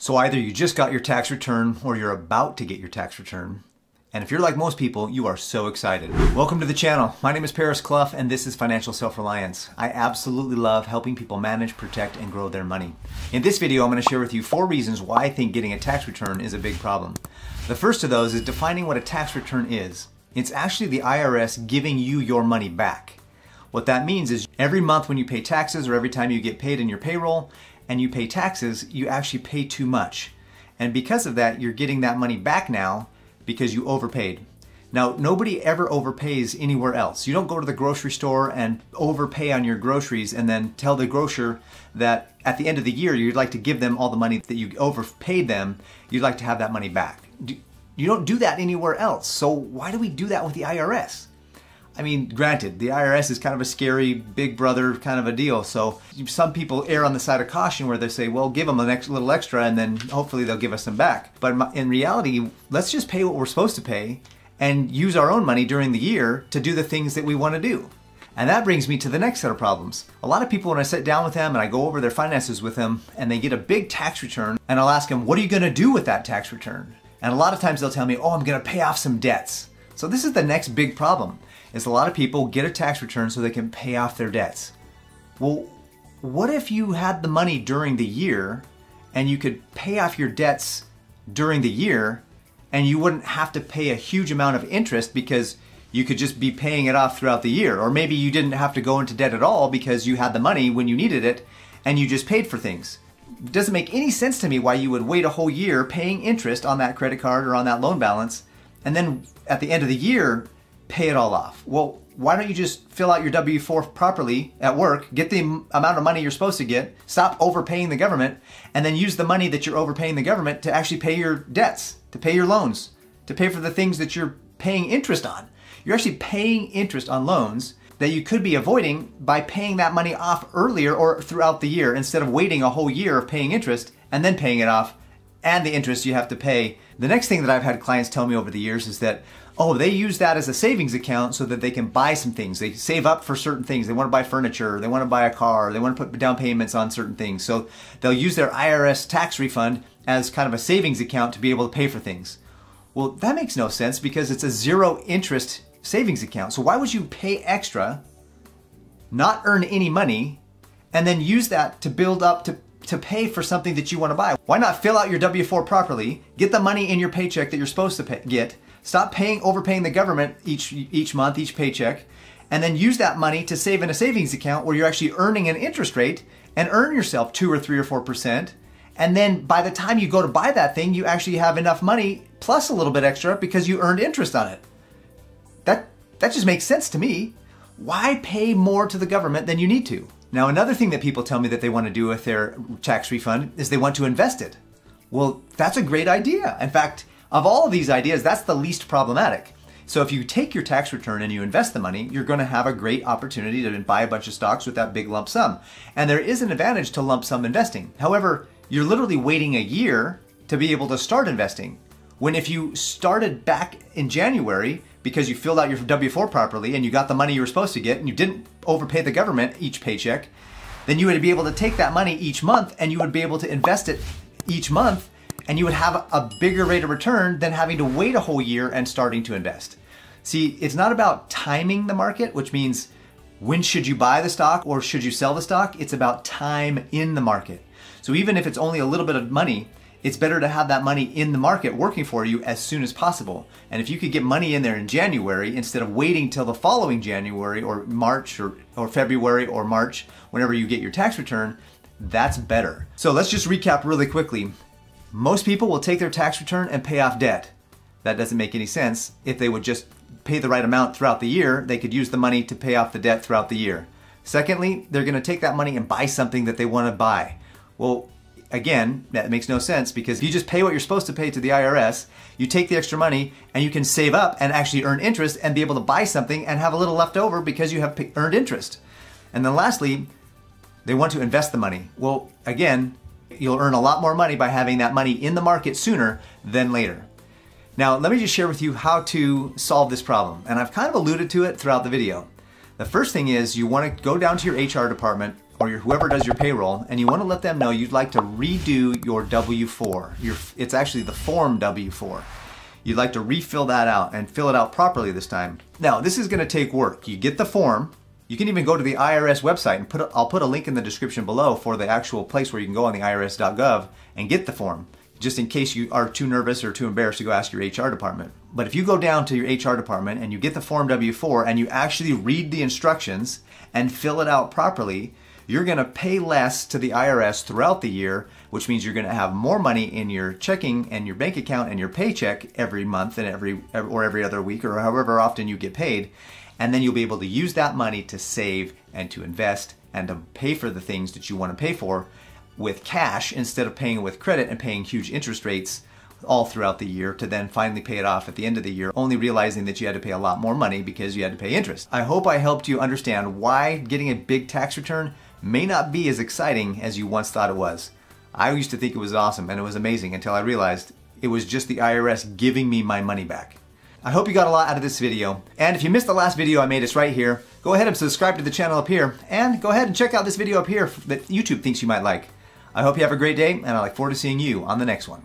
So either you just got your tax return or you're about to get your tax return. And if you're like most people, you are so excited. Welcome to the channel. My name is Paris Cluff and this is Financial Self-Reliance. I absolutely love helping people manage, protect, and grow their money. In this video, I'm gonna share with you four reasons why I think getting a tax return is a big problem. The first of those is defining what a tax return is. It's actually the IRS giving you your money back. What that means is every month when you pay taxes or every time you get paid in your payroll, and you pay taxes, you actually pay too much. And because of that, you're getting that money back now because you overpaid. Now, nobody ever overpays anywhere else. You don't go to the grocery store and overpay on your groceries and then tell the grocer that at the end of the year you'd like to give them all the money that you overpaid them, you'd like to have that money back. You don't do that anywhere else. So why do we do that with the IRS? I mean, granted, the IRS is kind of a scary big brother kind of a deal. So some people err on the side of caution where they say, well, give them a little extra and then hopefully they'll give us some back. But in reality, let's just pay what we're supposed to pay and use our own money during the year to do the things that we want to do. And that brings me to the next set of problems. A lot of people, when I sit down with them and I go over their finances with them and they get a big tax return, and I'll ask them, what are you going to do with that tax return? And a lot of times they'll tell me, oh, I'm going to pay off some debts. So this is the next big problem is a lot of people get a tax return so they can pay off their debts. Well, what if you had the money during the year and you could pay off your debts during the year and you wouldn't have to pay a huge amount of interest because you could just be paying it off throughout the year. Or maybe you didn't have to go into debt at all because you had the money when you needed it and you just paid for things. It doesn't make any sense to me why you would wait a whole year paying interest on that credit card or on that loan balance and then at the end of the year pay it all off. Well, why don't you just fill out your W-4 properly at work, get the amount of money you're supposed to get, stop overpaying the government, and then use the money that you're overpaying the government to actually pay your debts, to pay your loans, to pay for the things that you're paying interest on. You're actually paying interest on loans that you could be avoiding by paying that money off earlier or throughout the year instead of waiting a whole year of paying interest and then paying it off and the interest you have to pay. The next thing that I've had clients tell me over the years is that, oh, they use that as a savings account so that they can buy some things. They save up for certain things. They want to buy furniture, they want to buy a car, they want to put down payments on certain things. So they'll use their IRS tax refund as kind of a savings account to be able to pay for things. Well, that makes no sense because it's a zero interest savings account. So why would you pay extra, not earn any money, and then use that to build up to to pay for something that you want to buy. Why not fill out your W-4 properly, get the money in your paycheck that you're supposed to pay, get, stop paying, overpaying the government each, each month, each paycheck, and then use that money to save in a savings account where you're actually earning an interest rate and earn yourself two or three or four percent. And then by the time you go to buy that thing, you actually have enough money plus a little bit extra because you earned interest on it. That, that just makes sense to me. Why pay more to the government than you need to? Now, another thing that people tell me that they want to do with their tax refund is they want to invest it. Well, that's a great idea. In fact, of all of these ideas, that's the least problematic. So if you take your tax return and you invest the money, you're going to have a great opportunity to buy a bunch of stocks with that big lump sum. And there is an advantage to lump sum investing. However, you're literally waiting a year to be able to start investing. When if you started back in January because you filled out your W-4 properly and you got the money you were supposed to get and you didn't overpay the government each paycheck, then you would be able to take that money each month and you would be able to invest it each month and you would have a bigger rate of return than having to wait a whole year and starting to invest. See, it's not about timing the market, which means when should you buy the stock or should you sell the stock? It's about time in the market. So even if it's only a little bit of money, it's better to have that money in the market working for you as soon as possible. And if you could get money in there in January instead of waiting till the following January or March or, or February or March, whenever you get your tax return, that's better. So let's just recap really quickly. Most people will take their tax return and pay off debt. That doesn't make any sense. If they would just pay the right amount throughout the year, they could use the money to pay off the debt throughout the year. Secondly, they're going to take that money and buy something that they want to buy. Well, again, that makes no sense because if you just pay what you're supposed to pay to the IRS, you take the extra money, and you can save up and actually earn interest and be able to buy something and have a little left over because you have earned interest. And then lastly, they want to invest the money. Well, again, you'll earn a lot more money by having that money in the market sooner than later. Now, let me just share with you how to solve this problem. And I've kind of alluded to it throughout the video. The first thing is you want to go down to your HR department or your, whoever does your payroll, and you want to let them know you'd like to redo your W-4. Your, it's actually the form W-4. You'd like to refill that out and fill it out properly this time. Now, this is going to take work. You get the form. You can even go to the IRS website and put. A, I'll put a link in the description below for the actual place where you can go on the IRS.gov and get the form, just in case you are too nervous or too embarrassed to go ask your HR department. But if you go down to your HR department and you get the form W4 and you actually read the instructions and fill it out properly, you're going to pay less to the IRS throughout the year, which means you're going to have more money in your checking and your bank account and your paycheck every month and every or every other week or however often you get paid. And then you'll be able to use that money to save and to invest and to pay for the things that you want to pay for with cash instead of paying with credit and paying huge interest rates all throughout the year to then finally pay it off at the end of the year, only realizing that you had to pay a lot more money because you had to pay interest. I hope I helped you understand why getting a big tax return may not be as exciting as you once thought it was. I used to think it was awesome and it was amazing until I realized it was just the IRS giving me my money back. I hope you got a lot out of this video. And if you missed the last video I made, it's right here. Go ahead and subscribe to the channel up here. And go ahead and check out this video up here that YouTube thinks you might like. I hope you have a great day, and I look forward to seeing you on the next one.